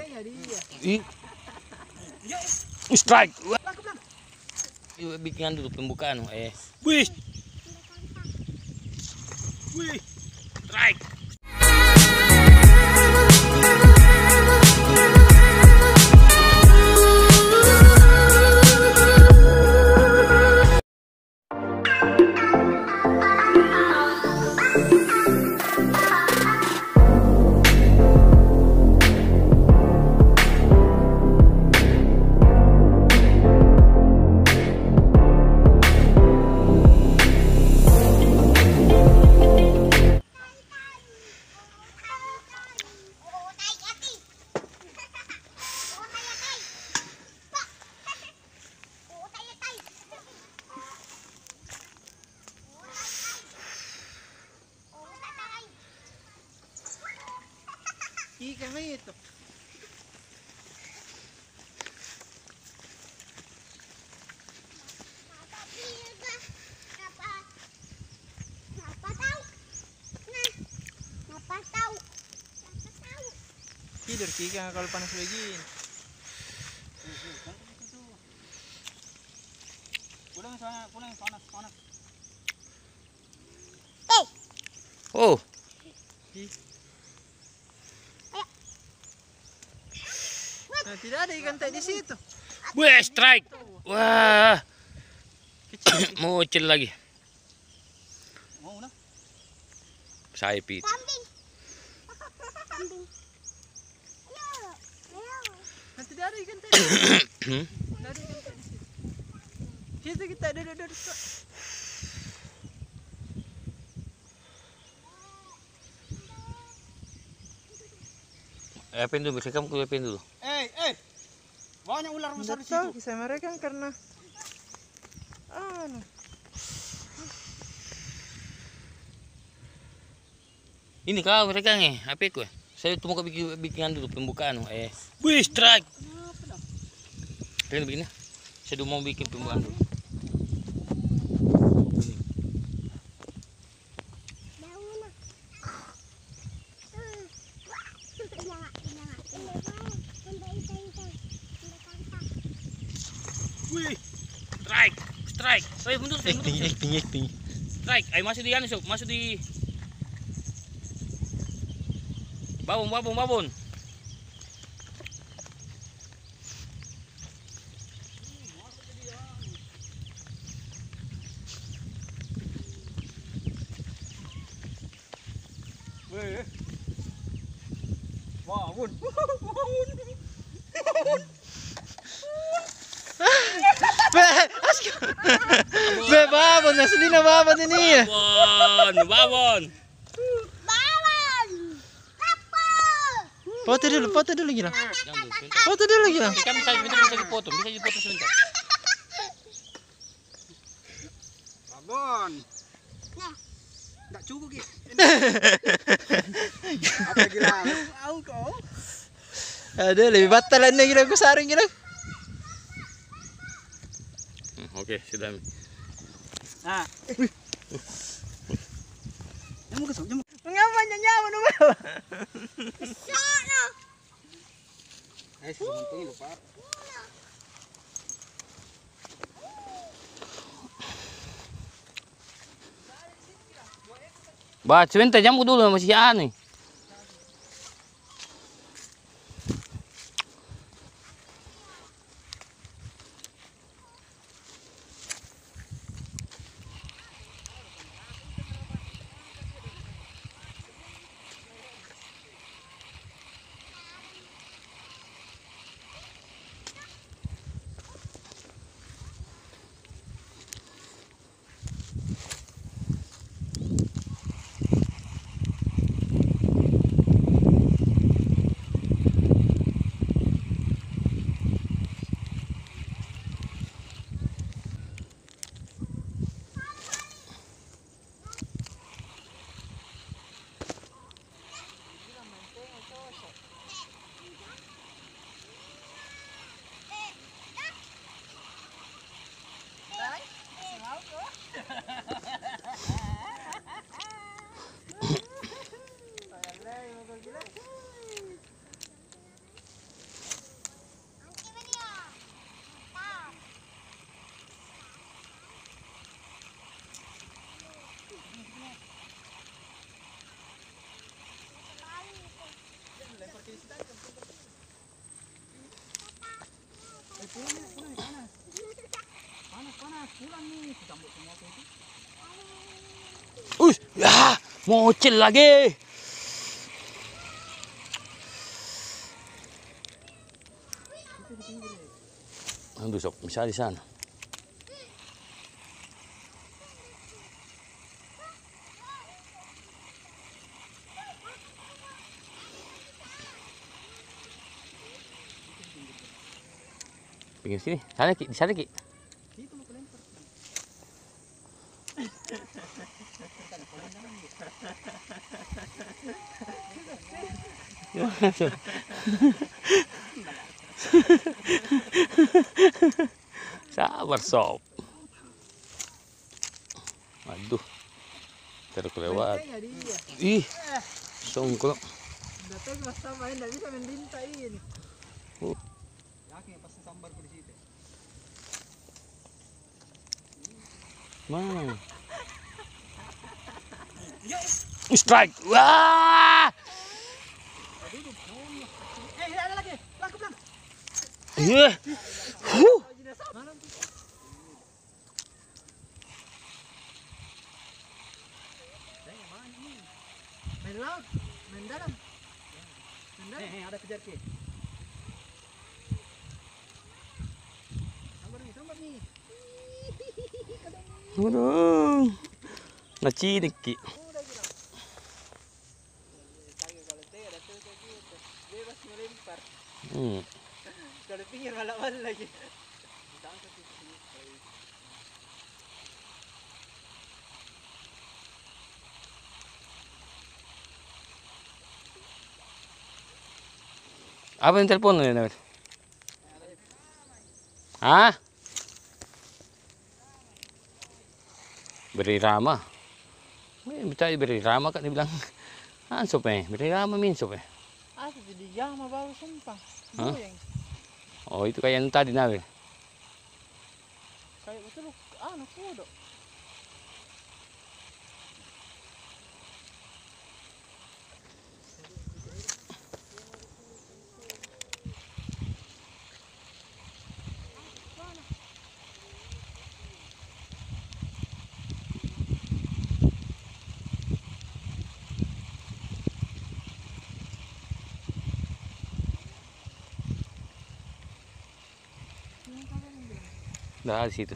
Kayaknya dia. ih strike. Wah. Yuk, bikin dulu pembukaan eh. Wih wih strike Mah itu. Tidur sih ikan kalau panas begini. Pulang sana, pulang sana, sana. oh Nah, tidak ada ikan tadi di situ. wih strike wah Kecil. lagi Mau nah. saya pit tidak ada ikan tadi. Tidak ada ikan tadi di situ. Situ kita duduk Kak. eh apa dulu bisa kamu apa dulu Eh, eh. Banyak ular besar di situ. Kisah mereka karena anu. ini kau mereka nih apa itu saya tuh mau bikin bikinan dulu pembukaan eh wih strike Kalian begini saya dulu mau bikin pembukaan dulu wih strike saya mundur saya mundur saya. acting, acting. strike ayo masuk di anu sob masuk di babon babon babon Weh. Bangun. Bangun. Be, babon. Asli na babon ini. babon babon Foto dulu, foto dulu gila. Foto dulu gila. Kan bisa sebentar bisa dipotong bisa dipotong sebentar Babon. Enggak cukup gitu. Apa gila? Tahu kau. Ada lebih batalan gila ko saring gila. Oke sudah Nah. Jamu kesuk, jamu. Mengapa nyawa no ba? Eh, sebentar lupa. Bah, sebentar jamu dulu masih aneh. Uish, ya, mocil lagi. Ang sok, bisa di sana. Pinggir sini, sana ki, di sana ki. Sabar sob. Aduh. Dia. Ih. Songkol. Datang sama tidak bisa mendinta ini. Yakin pas sambar ko di situ. Mana? Strike. Wah! Eh, ada lagi. Iya. Huh. Main laut, main dalam. Main dalam. Eh, ada kejar ki. Sambar nih, sambar nih. Aduh. Nacinik ki. Kalau teh ada tuh kayak gitu. Bebas melempar. Hmm. Kalau pinggir malah lagi. Apa yung telepon na yun? Ha? Beri Rama. Bisa beri Rama kan dibilang. Ah, sop eh. Beri Rama min sop eh. Ah, jadi jama baru sumpah. Goyang. Oh, itu kayak yang tadi nabil. Kayak betul anu kudo. Dah di situ.